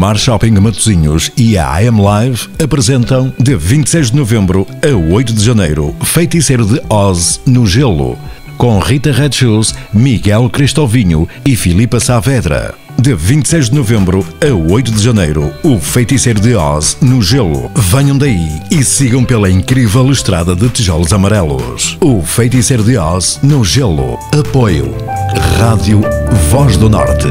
Mar Shopping Matozinhos e a AM Live apresentam de 26 de novembro a 8 de janeiro Feiticeiro de Oz no Gelo, com Rita Red Shoes, Miguel Cristovinho e Filipa Saavedra. De 26 de novembro a 8 de janeiro, o Feiticeiro de Oz no Gelo. Venham daí e sigam pela incrível estrada de tijolos amarelos. O Feiticeiro de Oz no Gelo. Apoio. Rádio Voz do Norte.